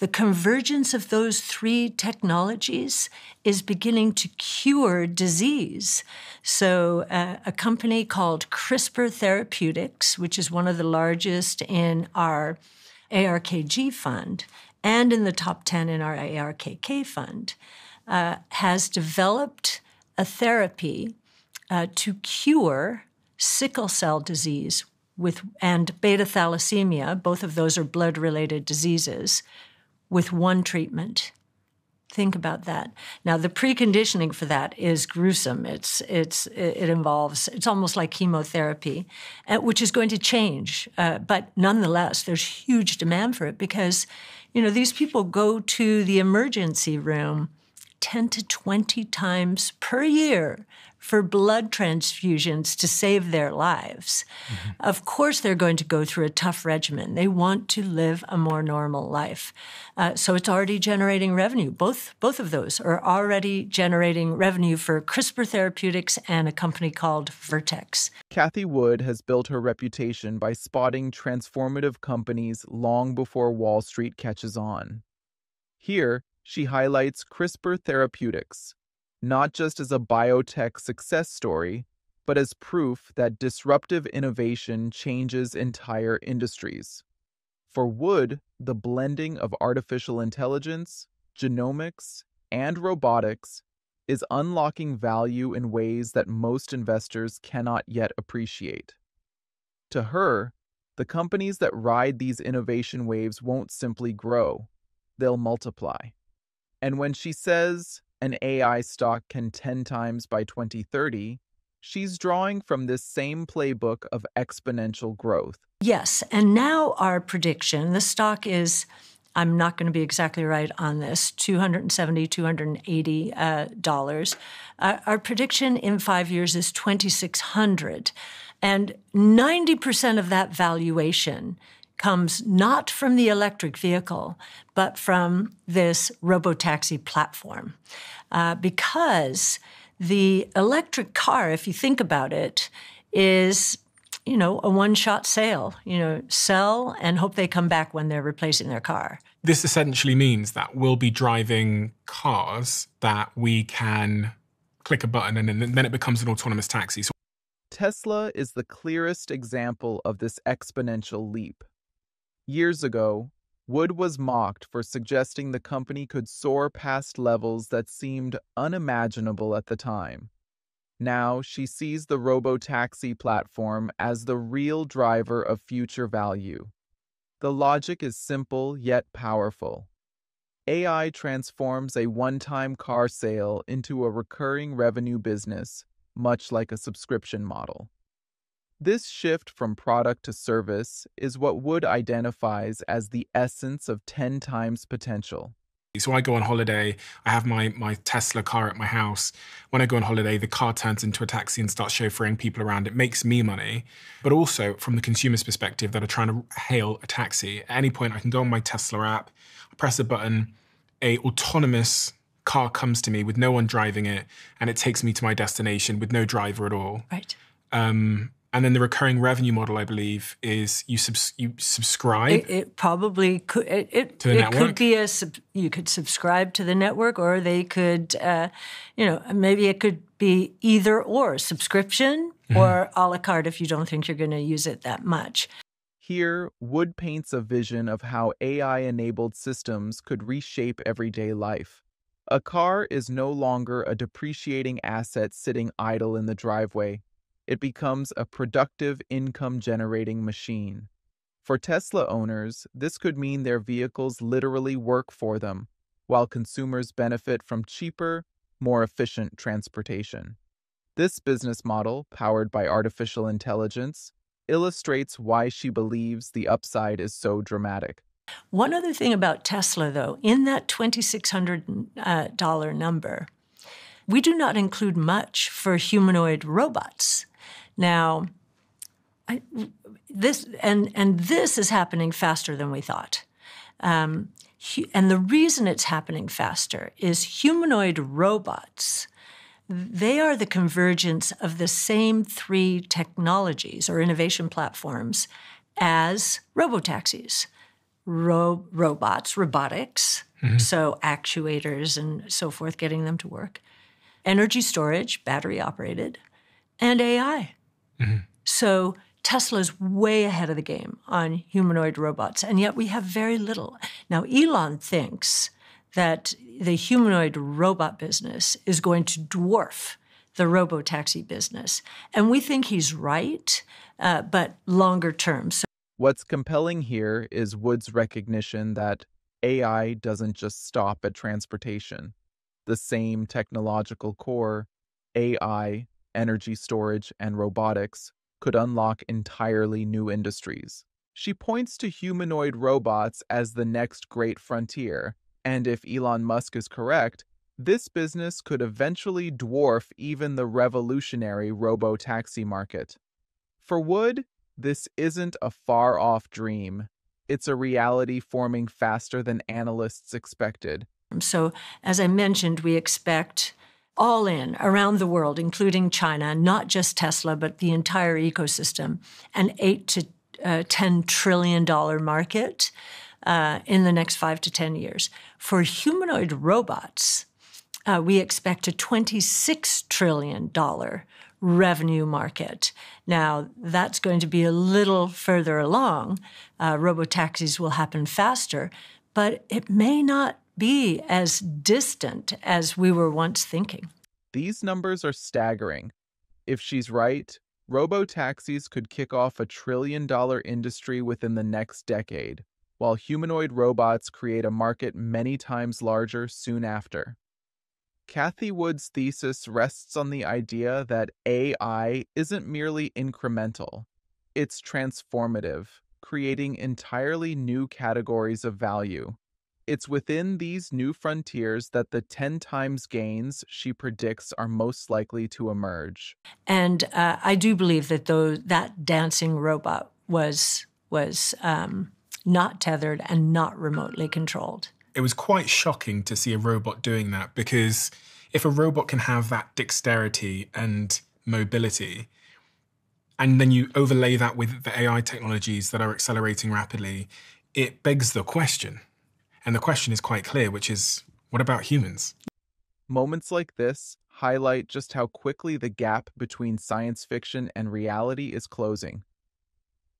the convergence of those three technologies is beginning to cure disease. So, uh, a company called CRISPR Therapeutics, which is one of the largest in our ARKG fund and in the top 10 in our ARKK fund, uh, has developed a therapy uh, to cure sickle cell disease with and beta thalassemia. Both of those are blood related diseases with one treatment. Think about that. Now, the preconditioning for that is gruesome. It's it's it involves it's almost like chemotherapy, uh, which is going to change. Uh, but nonetheless, there's huge demand for it because, you know, these people go to the emergency room ten to twenty times per year for blood transfusions to save their lives. Mm-hmm. Of course, they're going to go through a tough regimen. They want to live a more normal life. Uh, so it's already generating revenue. Both, both of those are already generating revenue for CRISPR Therapeutics and a company called Vertex. Cathie Wood has built her reputation by spotting transformative companies long before Wall Street catches on. Here, she highlights CRISPR Therapeutics, not just as a biotech success story, but as proof that disruptive innovation changes entire industries. For Wood, the blending of artificial intelligence, genomics, and robotics is unlocking value in ways that most investors cannot yet appreciate. To her, the companies that ride these innovation waves won't simply grow, they'll multiply. And when she says, an AI stock can 10 times by 2030, she's drawing from this same playbook of exponential growth. Yes. And now our prediction the stock is. I'm not going to be exactly right on this, 270, 280 uh, dollars. Uh, our prediction in five years is 2,600. And 90% of that valuation comes not from the electric vehicle, but from this robotaxi platform. Uh, because the electric car, if you think about it, is you know a one-shot sale. You know, sell and hope they come back when they're replacing their car. This essentially means that we'll be driving cars that we can click a button and then it becomes an autonomous taxi. So- Tesla is the clearest example of this exponential leap. Years ago, Wood was mocked for suggesting the company could soar past levels that seemed unimaginable at the time. Now she sees the robo-taxi platform as the real driver of future value. The logic is simple yet powerful. AI transforms a one-time car sale into a recurring revenue business, much like a subscription model. This shift from product to service is what Wood identifies as the essence of 10 times potential. So I go on holiday, I have my, my Tesla car at my house. When I go on holiday, the car turns into a taxi and starts chauffeuring people around. It makes me money. But also from the consumer's perspective that are trying to hail a taxi, at any point I can go on my Tesla app, press a button, a autonomous car comes to me with no one driving it, and it takes me to my destination with no driver at all. Right. Um, and then the recurring revenue model, I believe, is you subs- you subscribe. It, it probably could. It, it, to the it network? could be a sub, you could subscribe to the network, or they could, uh, you know, maybe it could be either or subscription mm-hmm. or a la carte if you don't think you're going to use it that much. Here, Wood paints a vision of how AI-enabled systems could reshape everyday life. A car is no longer a depreciating asset sitting idle in the driveway it becomes a productive income generating machine. For Tesla owners, this could mean their vehicles literally work for them, while consumers benefit from cheaper, more efficient transportation. This business model, powered by artificial intelligence, illustrates why she believes the upside is so dramatic. One other thing about Tesla, though, in that $2,600 uh, number, we do not include much for humanoid robots. Now, I, this and and this is happening faster than we thought. Um, and the reason it's happening faster is humanoid robots. They are the convergence of the same three technologies or innovation platforms as robotaxis. ro- robots, robotics, mm-hmm. so actuators and so forth, getting them to work, energy storage, battery operated, and AI. Mm-hmm. So Tesla's way ahead of the game on humanoid robots, and yet we have very little. Now, Elon thinks that the humanoid robot business is going to dwarf the robo taxi business. And we think he's right, uh, but longer term. So- What's compelling here is Wood's recognition that AI doesn't just stop at transportation. The same technological core, AI, energy storage, and robotics, could unlock entirely new industries. She points to humanoid robots as the next great frontier, and if Elon Musk is correct, this business could eventually dwarf even the revolutionary robo taxi market. For Wood, this isn't a far off dream. It's a reality forming faster than analysts expected. So, as I mentioned, we expect all in around the world, including China, not just Tesla, but the entire ecosystem, an eight to uh, $10 trillion market uh, in the next five to 10 years. For humanoid robots, uh, we expect a $26 trillion revenue market. Now, that's going to be a little further along. Uh, robo taxis will happen faster, but it may not be as distant as we were once thinking. These numbers are staggering. If she's right, robo taxis could kick off a trillion dollar industry within the next decade, while humanoid robots create a market many times larger soon after. Cathie Wood's thesis rests on the idea that AI isn't merely incremental, it's transformative, creating entirely new categories of value. It's within these new frontiers that the 10 times gains she predicts are most likely to emerge. And uh, I do believe that though that dancing robot was was um, not tethered and not remotely controlled it was quite shocking to see a robot doing that because if a robot can have that dexterity and mobility, and then you overlay that with the AI technologies that are accelerating rapidly, it begs the question. And the question is quite clear, which is what about humans? Moments like this highlight just how quickly the gap between science fiction and reality is closing.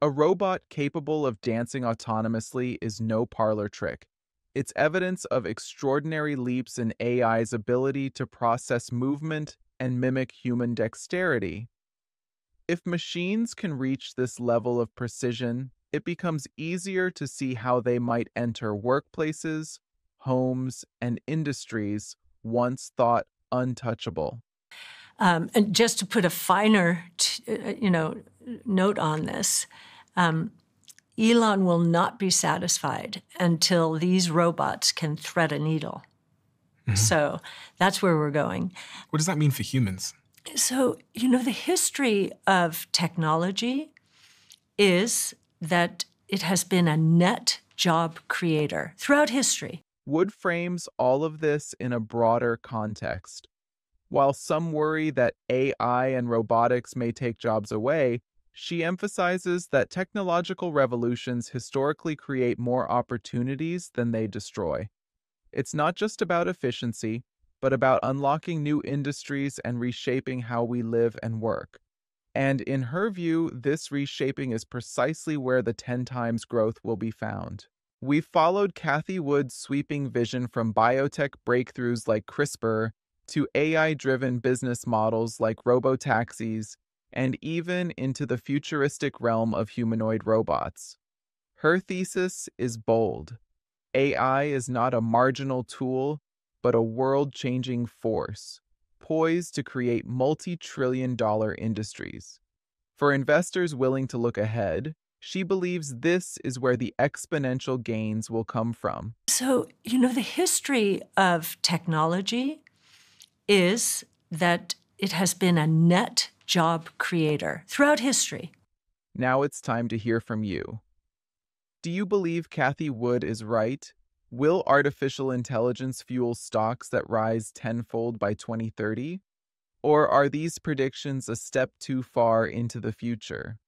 A robot capable of dancing autonomously is no parlor trick. It's evidence of extraordinary leaps in AI's ability to process movement and mimic human dexterity. If machines can reach this level of precision, it becomes easier to see how they might enter workplaces, homes, and industries once thought untouchable. Um, and just to put a finer, t- uh, you know, note on this, um, Elon will not be satisfied until these robots can thread a needle. Mm-hmm. So that's where we're going. What does that mean for humans? So, you know, the history of technology is that it has been a net job creator throughout history. Wood frames all of this in a broader context. While some worry that AI and robotics may take jobs away, she emphasizes that technological revolutions historically create more opportunities than they destroy. It's not just about efficiency, but about unlocking new industries and reshaping how we live and work. And in her view, this reshaping is precisely where the 10 times growth will be found. We've followed Cathie Wood's sweeping vision from biotech breakthroughs like CRISPR to AI driven business models like robotaxis and even into the futuristic realm of humanoid robots. Her thesis is bold. AI is not a marginal tool, but a world changing force, poised to create multi trillion dollar industries. For investors willing to look ahead, she believes this is where the exponential gains will come from. So, you know, the history of technology is that it has been a net job creator throughout history. Now it's time to hear from you. Do you believe Cathie Wood is right? Will artificial intelligence fuel stocks that rise tenfold by 2030? Or are these predictions a step too far into the future?